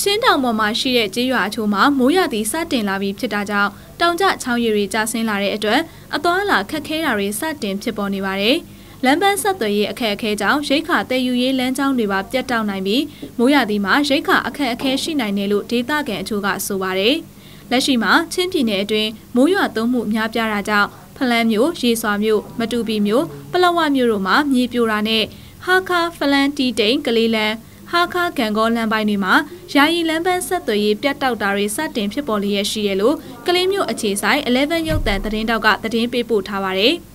ချင်းတောင်ပေါ်မှာရှိတဲ့ကျေးရွာအချို့မှာမိုးရသည်စတင်လာပြီးဖြစ်တာကြောင့်တောင်ကျချောင်းရည်တွေကျဆင်းလာတဲ့အတွက်အသွားအလာခက်ခဲတာတွေစတင်ဖြစ်ပေါ်နေပါတယ်။လမ်းပန်းဆက်သွယ်ရေးအခက်အခဲကြောင့်ရိတ်ခါတည်ယူရေးလမ်းကြောင်းတွေပါပြတ်တောက်နိုင်ပြီးမိုးရသည်မှာရိတ်ခါအခက်အခဲရှိနိုင်တယ်လို့ဒေသခံအချို့ကဆိုပါတယ်။လက်ရှိမှာချင်းပြည်နယ်အတွင်းမိုးရွာသွန်းမှုများပြားတာကြောင့်ဖလန်းမြို့ရေစွာမြို့မတူပီမြို့ပလောဝမြို့တို့မှာမြေပြိုတာနဲ့ဟာခါဖလန်းတီတိန်ကလေးလန်း ဟာခါဂံကောလမ်းပိုင်းတွေမှာယာယီလမ်းပန်းဆက်သွယ်ရေးပြတ်တောက်တာတွေစတင်ဖြစ်ပေါ်လျက်ရှိရလို့ကလေးမျိုးအခြေဆိုင်11ရုပ်တံသတင်းတောက်ကသတင်းပေးပို့ထားပါတယ်။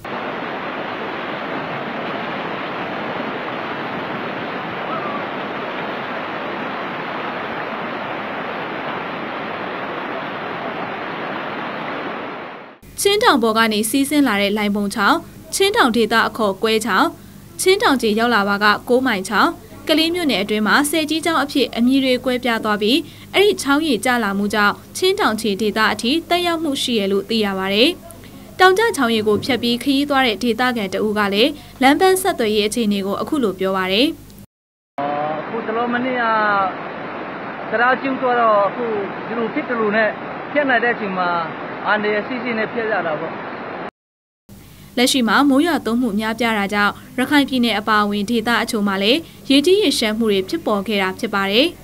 ချင်းတောင်ပေါ်ကနေစီးဆင်းလာတဲ့လိုင်ပုံချောင်းချင်းတောင်ဒေသအခေါ်ကွဲချောင်းချင်းတောင်ကြီးရောက်လာပါက6မိုင်ချောင်း ကလေးမြို့နယ်အတွင်းမှာဆယ်ကြီးကျောင်းအဖြစ်အမည်တွေကွဲပြားသွားပြီးအဲ့ဒီချောင်းရည်ကျလာမှုကြောင့်ချင်းတောင်ချီဒေသအထိတက်ရောက်မှုရှိရလို့သိရပါဗျ။တောင်ကျချောင်းရည်ကိုဖျက်ပြီးခရီးသွားတဲ့ဒေသခံတဦးကလည်းလမ်းပန်းဆက်သွယ်ရေးအခြေအနေကိုအခုလိုပြောပါဗျ။အခုတလုံးမနေ့ကတရားကျူးတော့အခုဒီလိုဖြစ်တယ်လို့နဲ့ဖြတ်နိုင်တဲ့အချိန်မှာအာနေစီစီနဲ့ဖြတ်ရတာပေါ့ လက်ရှိမှာမိုးရွာသွန်းမှုများပြားတာကြောင့်ရခိုင်ပြည်နယ်အပါအဝင်ဒေသအချို့မှာလည်းရေကြီးရေရှမ်းမှုတွေဖြစ်ပေါ်ခဲ့တာဖြစ်ပါတယ်။